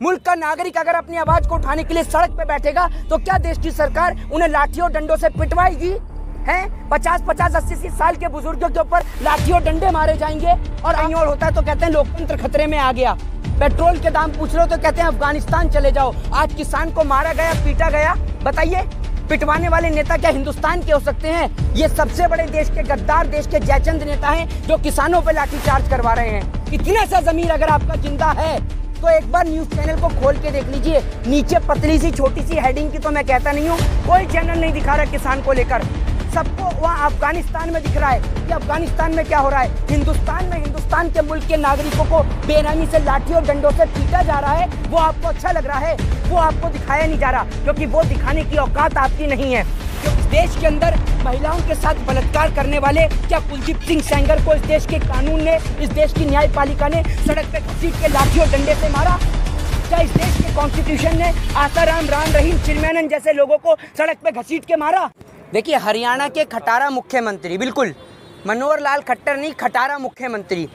मुल्क का नागरिक अगर अपनी आवाज़ को उठाने के लिए सड़क पे बैठेगा तो क्या देश की सरकार उन्हें लाठियों डंडों से पिटवाएगी? हैं? पचास पचास, अस्सी अस्सी साल के बुज़ुर्गों के ऊपर लाठियों डंडे मारे जाएँगे और अयोड़ होता है तो कहते हैं लोकतंत्र खतरे में आ गया। पेट्रोल के दाम पूछ लो तो कहते हैं अफ़गानिस्तान चले जाओ। आज किसान को मारा गया, पीटा गया। बताइए, पिटवाने वाले नेता क्या हिंदुस्तान के हो सकते हैं? ये सबसे बड़े देश के गद्दार, देश के जयचंद नेता हैं जो किसानों पे लाठीचार्ज करवा रहे हैं। इतना सा जमीर अगर आपका ज़िंदा है तो एक बार न्यूज़ चैनल को खोल के देख लीजिए। नीचे पतली सी, छोटी सी हेडिंग की तो मैं कहता नहीं हूँ। कोई चैनल नहीं दिखा रहा किसान को लेकर। सबको वहाँ अफ़गानिस्तान में दिख रहा है कि अफ़गानिस्तान में क्या हो रहा है? हिंदुस्तान में हिंदुस्तान के मुल्क के नागरिकों को बेरहमी से लाठी और डंडों से पीटा जा रहा है। वो आपको अच्छा लग रहा है। वो आपको दिखाया नहीं जा रहा, क्योंकि वो दिखाने की औकात आपकी नहीं है। क्योंकि देश के अंदर महिलाओं के साथ बलात्कार करने वाले क्या कुलदीप सिंह सेंगर को इस देश के कानून ने, इस देश की न्यायपालिका ने सड़क पर घसीट के लाठी और डंडे से मारा? क्या इस देश के कॉन्स्टिट्यूशन ने आसाराम, राम, रहीम चिरमैनन जैसे लोगों को सड़क पे घसीट के मारा? देखिए, हरियाणा के खटारा मुख्यमंत्री, बिल्कुल। मनोहर लाल खट्टर नहीं, खटारा मुख्यमंत्री।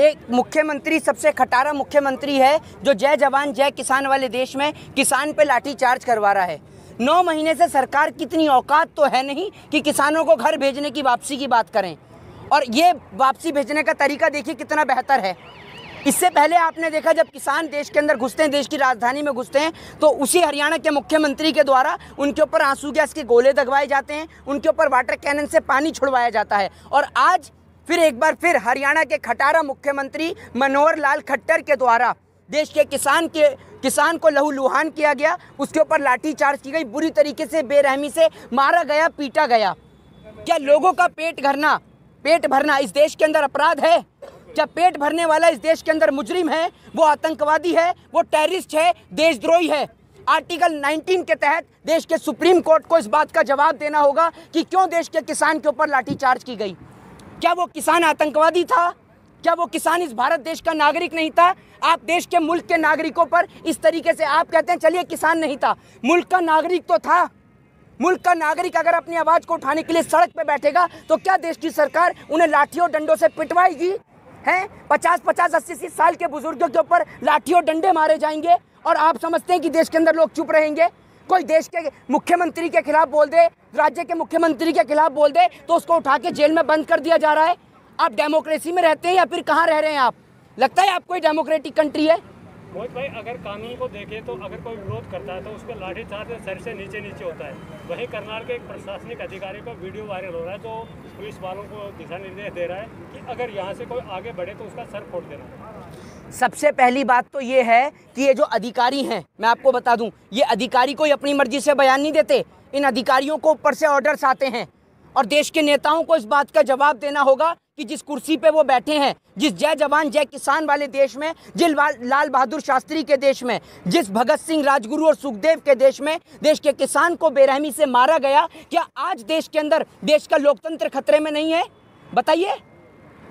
एक मुख्यमंत्री, सबसे खटारा मुख्यमंत्री है, जो जय जवान, जय किसान वाले देश में किसान पे लाठी चार्ज करवा रहा है। नौ महीने से सरकार कितनी औकात तो है नहीं कि किसानों को घर भेजने की वापसी की बात करें। और ये वापसी भेजने का तरीका देखिए कितना बेहतर है। इससे पहले आपने देखा जब किसान देश के अंदर घुसते हैं, देश की राजधानी में घुसते हैं तो उसी हरियाणा के मुख्यमंत्री के द्वारा उनके ऊपर आँसू गैस के गोले दगवाए जाते हैं, उनके ऊपर वाटर कैनन से पानी छुड़वाया जाता है। और आज फिर एक बार फिर हरियाणा के खटारा मुख्यमंत्री मनोहर लाल खट्टर के द्वारा देश के किसान के, किसान को लहू लुहान किया गया। उसके ऊपर लाठी चार्ज की गई। बुरी तरीके से, बेरहमी से मारा गया, पीटा गया। क्या लोगों का पेट भरना पेट भरना इस देश के अंदर अपराध है? क्या पेट भरने वाला इस देश के अंदर मुजरिम है? वो आतंकवादी है? वो टेररिस्ट है? देशद्रोही है? आर्टिकल 19 के तहत देश के सुप्रीम कोर्ट को इस बात का जवाब देना होगा कि क्यों देश के किसान के ऊपर लाठीचार्ज की गई? क्या वो किसान आतंकवादी था? क्या वो किसान इस भारत देश का नागरिक नहीं था? आप देश के मुल्क के नागरिकों पर इस तरीके से आप कहते हैं, चलिए, किसान नहीं था। मुल्क का नागरिक तो था। मुल्क का नागरिक अगर अपनी आवाज़ को उठाने के लिए सड़क पर बैठेगा तो क्या देश की सरकार उन्हें लाठियों डंडों से पिटवाएगी? हैं? पचास पचास अस्सी अस्सी साल के बुज़ुर्गों के ऊपर लाठियों डंडे मारे जाएँगे और आप समझते हैं कि देश के अंदर लोग चुप रहेंगे? कोई देश के मुख्यमंत्री के खिलाफ बोल दे, राज्य के मुख्यमंत्री के खिलाफ बोल दे तो उसको उठा के जेल में बंद कर दिया जा रहा है। आप डेमोक्रेसी में रहते हैं या फिर कहाँ रह रहे हैं आप? लगता है आपको डेमोक्रेटिक कंट्री है? मोहित भाई अगर कानून को देखें तो अगर कोई विरोध करता है तो उस पर लाठीचार्ज सर से नीचे नीचे होता है। वहीं करनाल के एक प्रशासनिक अधिकारी का वीडियो वायरल हो रहा है जो पुलिस वालों को दिशा निर्देश दे रहा है कि अगर यहाँ से कोई आगे बढ़े तो उसका सर फोड़ देना। सबसे पहली बात तो ये है कि ये जो अधिकारी हैं मैं आपको बता दूँ ये अधिकारी कोई अपनी मर्ज़ी से बयान नहीं देते। इन अधिकारियों को ऊपर से ऑर्डर्स आते हैं। और देश के नेताओं को इस बात का जवाब देना होगा कि जिस कुर्सी पे वो बैठे हैं, जिस जय जवान, जय किसान वाले देश में जिस लाल बहादुर शास्त्री के देश में, जिस भगत सिंह राजगुरु और सुखदेव के देश में, देश के किसान को बेरहमी से मारा गया, क्या आज देश के अंदर, देश का लोकतंत्र खतरे में नहीं है? बताइए।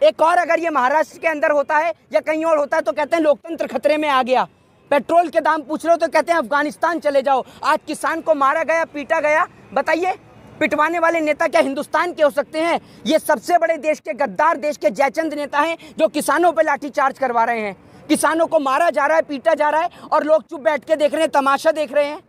एक और अगर ये महाराष्ट्र के अंदर होता है, या कहीं और होता है तो कहते हैं लोकतंत्र खतरे में आ गया। पेट्रोल के दाम पूछ रहे हो तो कहते हैं अफ़गानिस्तान चले जाओ। आज किसान को मारा गया, पीटा गया। बताइए। पिटवाने वाले नेता क्या हिंदुस्तान के हो सकते हैं? ये सबसे बड़े देश के गद्दार देश के जयचंद नेता हैं, जो किसानों पर लाठीचार्ज करवा रहे हैं। किसानों को मारा जा रहा है, पीटा जा रहा है, और लोग चुप बैठ के देख रहे हैं, तमाशा देख रहे हैं।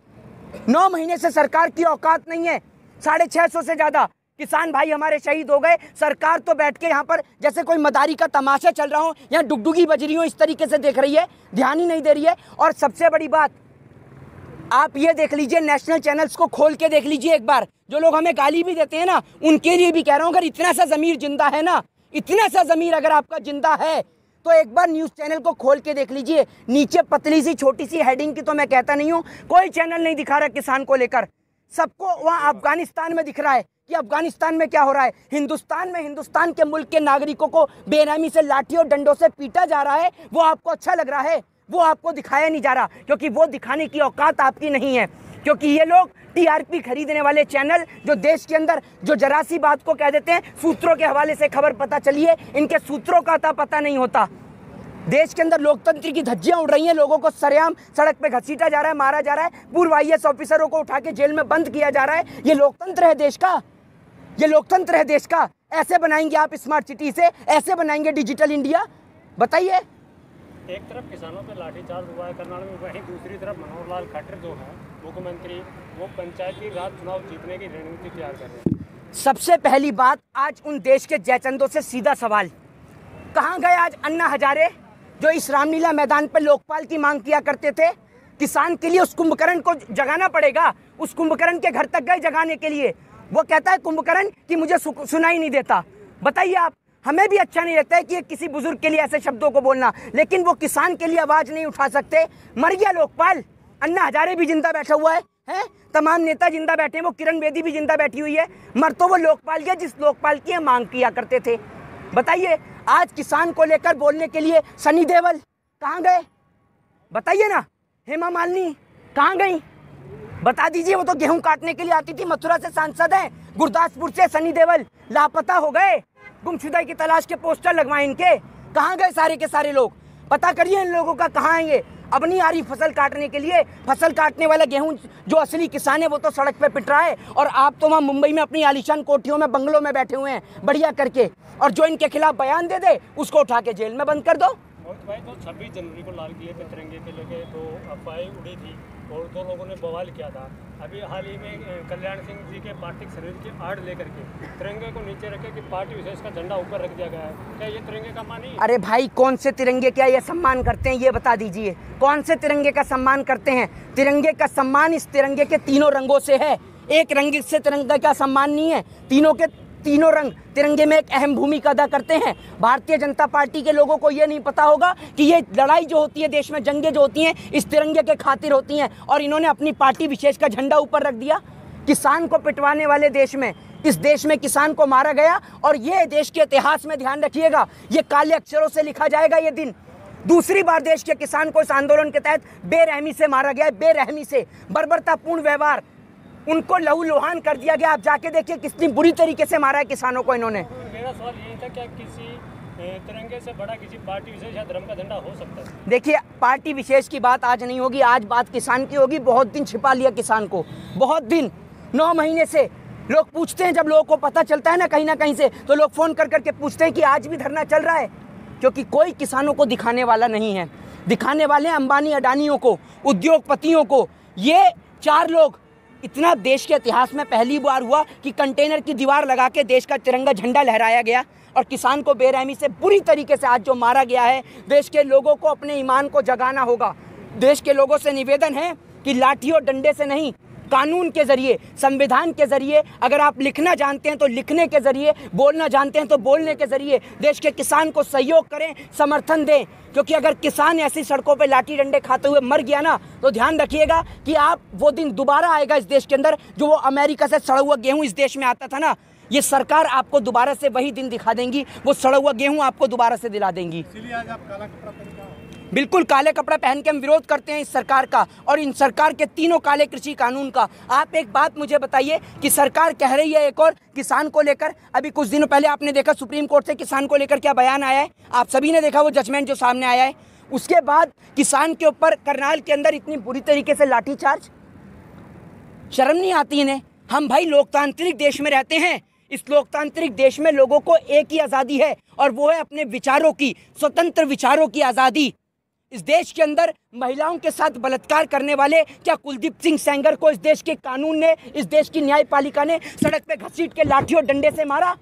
नौ महीने से सरकार की औकात नहीं है। साढ़े छह सौ से ज़्यादा किसान भाई हमारे शहीद हो गए। सरकार तो बैठ के यहाँ पर जैसे कोई मदारी का तमाशा चल रहा हो यहाँ डुगडुगी बज रही हो, इस तरीके से देख रही है, ध्यान ही नहीं दे रही है। और सबसे बड़ी बात आप ये देख लीजिए नेशनल चैनल्स को खोल के देख लीजिए एक बार। जो लोग हमें गाली भी देते हैं ना, उनके लिए भी कह रहा हूँ, अगर इतना सा ज़मीर ज़िंदा है ना, इतना सा ज़मीर अगर आपका ज़िंदा है तो एक बार न्यूज़ चैनल को खोल के देख लीजिए। नीचे पतली सी, छोटी सी हेडिंग की तो मैं कहता नहीं हूँ, कोई चैनल नहीं दिखा रहा किसान को लेकर। सबको वहाँ अफ़गानिस्तान में दिख रहा है कि अफ़गानिस्तान में क्या हो रहा है? हिंदुस्तान में हिंदुस्तान के मुल्क के नागरिकों को बेनामी से लाठी और डंडों से पीटा जा रहा है, वो आपको अच्छा लग रहा है? वो आपको दिखाया नहीं जा रहा, क्योंकि वो दिखाने की औकात आपकी नहीं है। क्योंकि ये लोग टीआरपी खरीदने वाले चैनल, जो देश के अंदर जो जरासी बात को कह देते हैं, सूत्रों के हवाले से खबर पता चली है, इनके सूत्रों का था, पता नहीं होता। देश के अंदर लोकतंत्र की धज्जियाँ उड़ रही हैं, लोगों को सरेआम सड़क पे घसीटा जा रहा है, मारा जा रहा है, पूर्व आई ऑफिसरों को उठा के जेल में बंद किया जा रहा है। ये लोकतंत्र है देश का। ये लोकतंत्र है देश का। ऐसे बनाएँगे आप स्मार्ट सिटी से, ऐसे बनाएँगे डिजिटल इंडिया बताइए। एक तरफ़ किसानों पे लाठीचार्ज हुआ है, करनाल में वहीं दूसरी तरफ़ मनोहर लाल खट्टर जो है, मुख्यमंत्री, वो पंचायती राज चुनाव जीतने की रणनीति तैयार कर रहे हैं। सबसे पहली बात, आज उन देश के जयचंदों से सीधा सवाल। कहाँ गए आज अन्ना हजारे, जो इस रामलीला मैदान पर लोकपाल की मांग किया करते थे? किसान के लिए उस कुंभकर्ण को जगाना पड़ेगा, उस कुंभकर्ण के घर तक गए जगाने के लिए। वो कहता है कुंभकर्ण कि मुझे सुनाई नहीं देता। बताइए आप। हमें भी अच्छा नहीं लगता है कि किसी बुज़ुर्ग के लिए ऐसे शब्दों को बोलना। लेकिन वो किसान के लिए आवाज़ नहीं उठा सकते। मर गया लोकपाल, अन्ना हजारे भी ज़िंदा बैठा हुआ है, हैं? तमाम नेता ज़िंदा बैठे हैं, वो किरण बेदी भी ज़िंदा बैठी हुई है। मर तो वो लोकपाल गया, जिस लोकपाल की मांग किया करते थे। बताइए, आज किसान को लेकर बोलने के लिए सनी देवल कहाँ गए? बताइए ना, हेमा मालिनी कहाँ गई? बता दीजिए, वो तो गेहूँ काटने के लिए आती थी, मथुरा से सांसद हैं, गुरदासपुर से सनी देवल, लापता हो गए। गुमशुदा की तलाश के पोस्टर लगवाए इनके। कहाँ गए सारे के सारे लोग? पता करिए इन लोगों का कहाँ आएँगे? नहीं आ रही फ़सल काटने के लिए, फ़सल काटने वाला गेहूँ जो असली किसान है, वो तो सड़क पे पिट रहा है। और आप तो वहाँ मुंबई में अपनी आलिशान कोठियों में, बंगलों में बैठे हुए हैं, बढ़िया करके। और जो इनके खिलाफ बयान दे दे, उसको उठा के जेल में बंद कर दो। भाई तो छब्बीस जनवरी को लाल किले पे तिरंगे के लेके तो अफवाहें उड़ी थी। और दो लोगों ने बवाल किया था। अभी हाल ही में कल्याण सिंह जी के पार्टी शरीर की आड़ लेकर के तिरंगे को नीचे रखे कि पार्टी विशेष का झंडा ऊपर रख दिया गया है। क्या ये तिरंगे का मानी है? अरे भाई, कौन से तिरंगे क्या ये सम्मान करते हैं, ये बता दीजिए। कौन से तिरंगे का सम्मान करते हैं? तिरंगे का सम्मान इस तिरंगे के तीनों रंगों से है। एक रंग से तिरंगे का सम्मान नहीं है, तीनों के तीनों रंग तिरंगे में एक अहम भूमिका अदा करते हैं। भारतीय जनता पार्टी के लोगों को ये नहीं पता होगा कि ये लड़ाई जो होती है, देश में जंगें जो होती हैं, इस तिरंगे के खातिर होती हैं और इन्होंने अपनी पार्टी विशेष का झंडा ऊपर रख दिया। किसान को पिटवाने वाले देश में, इस देश में किसान को मारा गया और ये देश के इतिहास में ध्यान रखिएगा, ये काले अक्षरों से लिखा जाएगा ये दिन। दूसरी बार देश के किसान को इस आंदोलन के तहत बेरहमी से मारा गया बेरहमी से। बर्बरतापूर्ण व्यवहार उनको लहू लोहान कर दिया गया। आप जाके देखिए कितनी बुरी तरीके से मारा है किसानों को इन्होंने। मेरा सवाल यही था क्या किसी तिरंगे से बड़ा किसी पार्टी विशेष या धर्म का झंडा हो सकता है? देखिए पार्टी विशेष की बात आज नहीं होगी आज बात किसान की होगी। बहुत दिन छिपा लिया किसान को। बहुत दिन नौ महीने से लोग पूछते हैं जब लोगों को पता चलता है ना कहीं ना कहीं से तो लोग फ़ोन कर करके पूछते हैं कि आज भी धरना चल रहा है। क्योंकि कोई किसानों को दिखाने वाला नहीं है। दिखाने वाले हैं अंबानी अडानियों को उद्योगपतियों को। ये चार लोग इतना देश के इतिहास में पहली बार हुआ कि कंटेनर की दीवार लगा के देश का तिरंगा झंडा लहराया गया और किसान को बेरहमी से बुरी तरीके से आज जो मारा गया है, देश के लोगों को अपने ईमान को जगाना होगा। देश के लोगों से निवेदन है कि लाठी और डंडे से नहीं कानून के ज़रिए, संविधान के ज़रिए, अगर आप लिखना जानते हैं तो लिखने के ज़रिए, बोलना जानते हैं तो बोलने के ज़रिए, देश के किसान को सहयोग करें, समर्थन दें। क्योंकि अगर किसान ऐसी सड़कों पे लाठी डंडे खाते हुए मर गया ना तो ध्यान रखिएगा कि आप वो दिन दोबारा आएगा इस देश के अंदर, जो वो अमेरिका से सड़ा हुआ गेहूँ इस देश में आता था ना, ये सरकार आपको दोबारा से वही दिन दिखा देंगी, वो सड़ा हुआ गेहूँ आपको दोबारा से दिला देंगी। बिल्कुल काले कपड़ा पहन के हम विरोध करते हैं इस सरकार का और इन सरकार के तीनों काले कृषि कानून का। आप एक बात मुझे बताइए कि सरकार कह रही है एक और, किसान को लेकर? अभी कुछ दिनों पहले आपने देखा सुप्रीम कोर्ट से किसान को लेकर क्या बयान आया है? आप सभी ने देखा वो जजमेंट जो सामने आया है। उसके बाद किसान के ऊपर करनाल के अंदर इतनी बुरी तरीके से लाठीचार्ज? शर्म नहीं आती इन्हें? हम भाई लोकतांत्रिक देश में रहते हैं। इस लोकतांत्रिक देश में लोगों को एक ही आज़ादी है और वो है अपने विचारों की, स्वतंत्र विचारों की आज़ादी। इस देश के अंदर महिलाओं के साथ बलात्कार करने वाले, क्या कुलदीप सिंह सेंगर को इस देश के कानून ने, इस देश की न्यायपालिका ने सड़क पे घसीट के लाठी और डंडे से मारा?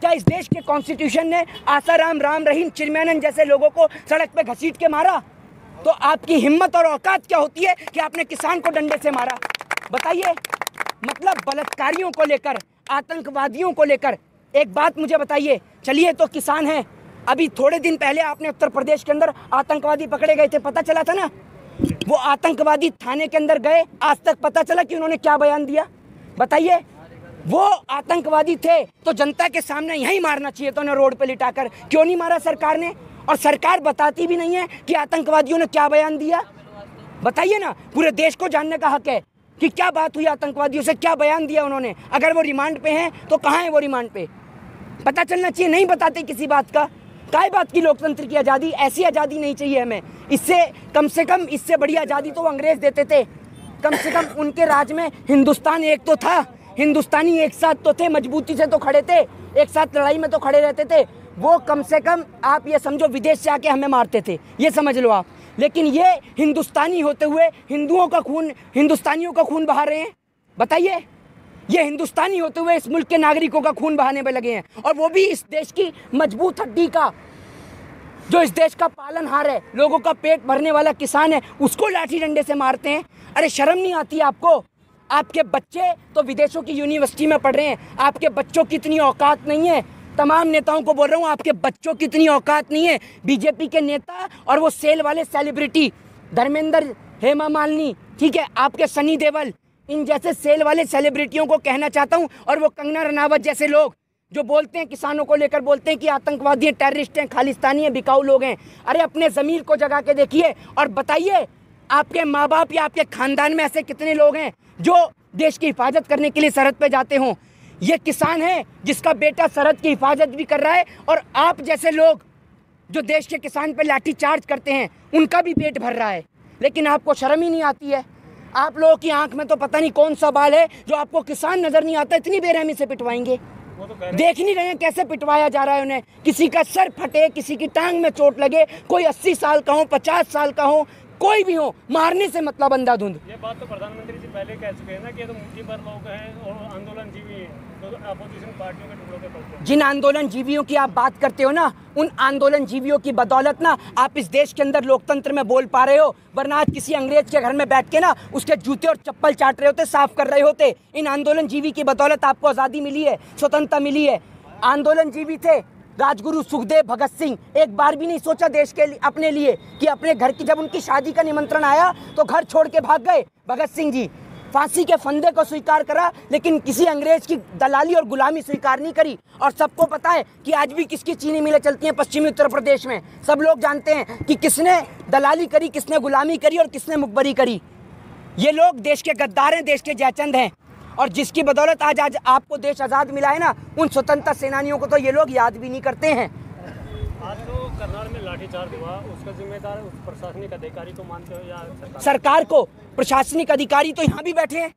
क्या इस देश के कॉन्स्टिट्यूशन ने आसाराम, राम रहीम चिरमैनन जैसे लोगों को सड़क पे घसीट के मारा? तो आपकी हिम्मत और औकात क्या होती है कि आपने किसान को डंडे से मारा? बताइए। मतलब बलात्कारियों को लेकर, आतंकवादियों को लेकर। एक बात मुझे बताइए, चलिए तो किसान हैं। अभी थोड़े दिन पहले आपने उत्तर प्रदेश के अंदर आतंकवादी पकड़े गए थे, पता चला था ना? वो आतंकवादी थाने के अंदर गए, आज तक पता चला कि उन्होंने क्या बयान दिया? बताइए, वो आतंकवादी थे तो जनता के सामने यहीं मारना चाहिए था उन्हें रोड पे लिटाकर। क्यों नहीं मारा सरकार ने? और सरकार बताती भी नहीं है कि आतंकवादियों ने क्या बयान दिया। बताइए ना, पूरे देश को जानने का हक है कि क्या बात हुई आतंकवादियों से, क्या बयान दिया उन्होंने? अगर वो रिमांड पे हैं तो कहाँ है वो रिमांड पे? पता चलना चाहिए, नहीं बताते किसी बात का। काय बात की लोकतंत्र की आज़ादी? ऐसी आज़ादी नहीं चाहिए हमें। इससे कम से कम इससे बड़ी आज़ादी तो अंग्रेज़ देते थे। कम से कम उनके राज में हिंदुस्तान एक तो था। हिंदुस्तानी एक साथ तो थे, मजबूती से तो खड़े थे। एक साथ लड़ाई में तो खड़े रहते थे। वो कम से कम आप ये समझो, विदेश से आके हमें मारते थे। ये समझ लो आप। लेकिन ये हिंदुस्तानी होते हुए हिंदुओं का खून, हिंदुस्तानियों का खून बहा रहे हैं। बताइए। ये हिंदुस्तानी होते हुए इस मुल्क के नागरिकों का खून बहाने में लगे हैं। और वो भी इस देश की मज़बूत हड्डी का, जो इस देश का पालनहार है, लोगों का पेट भरने वाला किसान है, उसको लाठी डंडे से मारते हैं। अरे शर्म नहीं आती आपको? आपके बच्चे तो विदेशों की यूनिवर्सिटी में पढ़ रहे हैं। आपके बच्चों की इतनी औकात नहीं है। तमाम नेताओं को बोल रहा हूँ, आपके बच्चों की इतनी औकात नहीं है। बीजेपी के नेता और वो सेल वाले सेलिब्रिटी, धर्मेंद्र हेमा मालिनी ठीक है, आपके सनी देवल इन जैसे सेल वाले सेलिब्रिटियों को कहना चाहता हूँ, और वो कंगना रनावत जैसे लोग, जो बोलते हैं, किसानों को लेकर बोलते हैं कि आतंकवादी हैं टेररिस्ट हैं, खालिस्तानी हैं, बिकाऊ लोग हैं। अरे अपने ज़मीर को जगा के देखिए, और बताइए, आपके माँ बाप या आपके खानदान में ऐसे कितने लोग हैं, जो देश की हिफाजत करने के लिए सरहद पे जाते हों? ये किसान है, जिसका बेटा सरहद की हिफाजत भी कर रहा है, और आप जैसे लोग, जो देश के किसान पर लाठी चार्ज करते हैं, उनका भी पेट भर रहा है। लेकिन आपको शर्म ही नहीं आती है? आप लोगों की आँख में तो पता नहीं कौन सा बाल है जो आपको किसान नज़र नहीं आता इतनी बेरहमी से पिटवाएँगे। तो देख नहीं रहे हैं कैसे पिटवाया जा रहा है उन्हें। किसी का सर फटे किसी की टांग में चोट लगे कोई अस्सी साल का हो पचास साल का हो कोई भी हो मारने से मतलब अंधाधुंध। ये बात तो प्रधानमंत्री जी पहले कह चुके हैं ना कि तो मुट्ठी भर लोग हैं और आंदोलन जीवी हैं तो अपोजिशन पार्टियों के टुकड़ों के जिन आंदोलन जीवियों की आप बात करते हो ना उन आंदोलन जीवियों की बदौलत ना आप इस देश के अंदर लोकतंत्र में बोल पा रहे हो वरना आज किसी अंग्रेज़ के घर में बैठ के ना उसके जूते और चप्पल चाट रहे होते साफ़ कर रहे होते। इन आंदोलन जीवी की बदौलत आपको आज़ादी मिली है स्वतंत्रता मिली है। आंदोलन जीवी थे राजगुरु सुखदेव भगत सिंह एक बार भी नहीं सोचा देश के लिए, अपने लिए कि अपने घर की जब उनकी शादी का निमंत्रण आया तो घर छोड़ के भाग गए। भगत सिंह जी, फांसी के फंदे को स्वीकार करा, लेकिन किसी अंग्रेज़ की दलाली और गुलामी स्वीकार नहीं करी। और सबको पता है कि आज भी किसकी चीनी मिलें चलती हैं पश्चिमी उत्तर प्रदेश में। सब लोग जानते हैं कि किसने दलाली करी, किसने गुलामी करी और किसने मुखबरी करी। ये लोग देश के गद्दार हैं, देश के जयचंद हैं। और जिसकी बदौलत आज आज आपको देश आज़ाद मिला है ना उन स्वतंत्रता सेनानियों को तो ये लोग याद भी नहीं करते हैं। आज तो करनाल में लाठीचार्ज हुआ। उसका जिम्मेदार उस प्रशासनिक अधिकारी को मानते हो या सरकार? सरकार को? प्रशासनिक अधिकारी तो यहाँ भी बैठे हैं।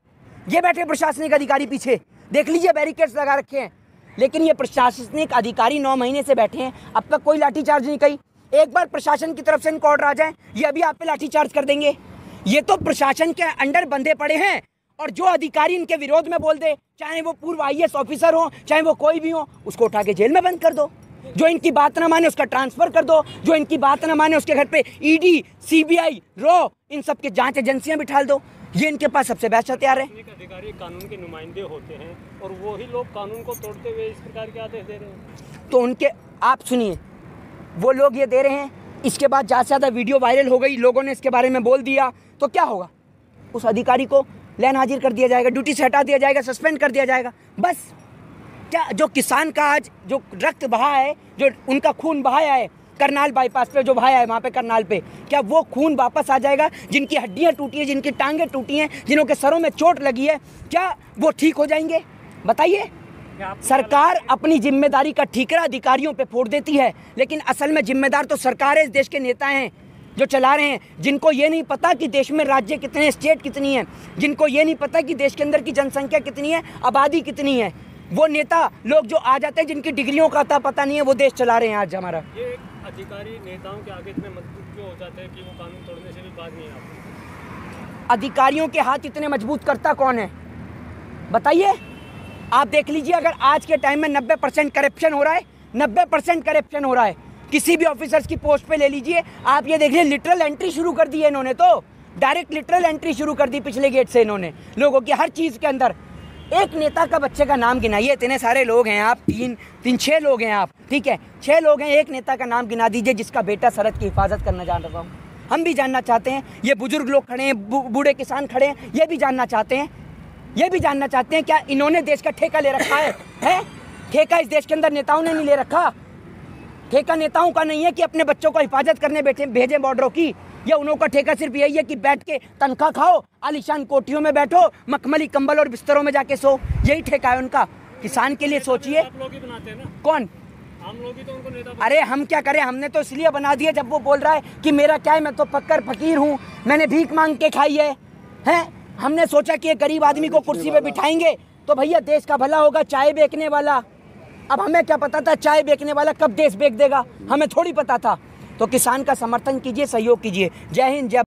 ये बैठे प्रशासनिक अधिकारी पीछे। देख लीजिए बैरिकेड्स लगा रखे हैं। लेकिन ये प्रशासनिक अधिकारी नौ महीने से बैठे हैं। अब तक कोई लाठीचार्ज नहीं कही एक बार प्रशासन की तरफ़ से इनको ऑर्डर आ जाए ये अभी आप पे लाठीचार्ज कर देंगे। ये तो प्रशासन के अंडर बंधे पड़े हैं। और जो अधिकारी इनके विरोध में बोल दे चाहे वो पूर्व आई ऑफिसर हो चाहे वो कोई भी हो उसको उठा के जेल में बंद कर दो। जो इनकी बात ना माने उसका ट्रांसफ़र कर दो। जो इनकी बात ना माने उसके घर पे ईडी सीबीआई रॉ इन सब के जाँच एजेंसियाँ बिठाल दो। ये इनके पास सबसे बेस्ट हथियार है। अधिकारी कानून के नुमाइंदे होते हैं और वही लोग कानून को तोड़ते हुए इस प्रकार के आदेश दे रहे हैं। तो उनके आप सुनिए वो लोग ये दे रहे हैं इसके बाद ज़्यादा से ज़्यादा वीडियो वायरल हो गई लोगों ने इसके बारे में बोल दिया तो क्या होगा? उस अधिकारी को लैन हाजिर कर दिया जाएगा ड्यूटी से हटा दिया जाएगा सस्पेंड कर दिया जाएगा। बस। क्या जो किसान का आज जो रक्त बहा है जो उनका खून बहाया है करनाल बाईपास पे जो बहाया है वहाँ पे करनाल पे क्या वो खून वापस आ जाएगा? जिनकी हड्डियाँ टूटी हैं जिनकी टांगें टूटी हैं जिनों के सरों में चोट लगी है क्या वो ठीक हो जाएँगे? बताइए। सरकार अपनी ज़िम्मेदारी का ठीकरा अधिकारियों पे फोड़ देती है लेकिन असल में जिम्मेदार तो सरकार है इस देश के नेता हैं। जो चला रहे हैं जिनको ये नहीं पता कि देश में राज्य कितने स्टेट कितनी है जिनको ये नहीं पता कि देश के अंदर की जनसंख्या कितनी है आबादी कितनी है वो नेता लोग जो आ जाते हैं जिनकी डिग्रियों का अता पता नहीं है वो देश चला रहे हैं आज हमारा। ये अधिकारी नेताओं के आगे इतने मज़बूत क्यों हो जाते हैं कि वो कानून तोड़ने से भी बाज नहीं आते अधिकारियों के हाथ इतने मज़बूत करता कौन है? बताइए। आप देख लीजिए अगर आज के टाइम में 90 परसेंट करप्शन हो रहा है 90 परसेंट करप्शन हो रहा है किसी भी ऑफिसर्स की पोस्ट पे ले लीजिए। आप ये देखिए लिटरल एंट्री शुरू कर दी है इन्होंने तो। डायरेक्ट लिटरल एंट्री शुरू कर दी पिछले गेट से इन्होंने। लोगों की हर चीज़ के अंदर। एक नेता का बच्चे का नाम गिनाइए। इतने सारे लोग हैं आप, तीन तीन छः लोग हैं आप, ठीक है? छः लोग हैं, एक नेता का नाम गिना दीजिए, जिसका बेटा सरहद की हिफाजत करना जान रहा हूँ। हम भी जानना चाहते हैं, ये बुज़ुर्ग लोग खड़े हैं बूढ़े किसान खड़े हैं, ये भी जानना चाहते हैं। ये भी जानना चाहते हैं, क्या इन्होंने देश का ठेका ले रखा है? हैं? ठेका इस देश के अंदर नेताओं ने नहीं ले रखा? ठेका नेताओं का नहीं है कि अपने बच्चों को हिफाजत करने बैठे भेजें बॉर्डरों की। या उन्हों का ठेका सिर्फ़ यही है कि बैठ के तनख्वाह खाओ आलिशान कोठियों में बैठो मखमली कंबल और बिस्तरों में जाके सो। यही ठेका है उनका। किसान के लिए सोचिए। आप लोग ही बनाते हैं ना। कौन? आम लोग ही तो उनको नेता अरे हम क्या करें? हमने तो इसलिए बना दिया जब वो बोल रहा है कि मेरा क्या है मैं तो पक्कर फकीर हूँ। मैंने भीख मांग के खाई है। हैं? हमने सोचा कि ये गरीब आदमी को कुर्सी पे बिठाएँगे तो भैया देश का भला होगा चाय बेचने वाला। अब हमें क्या पता था चाय बेचने वाला कब देश बेच देगा? हमें थोड़ी पता था। तो किसान का समर्थन कीजिए, सहयोग कीजिए। जय हिंद, जय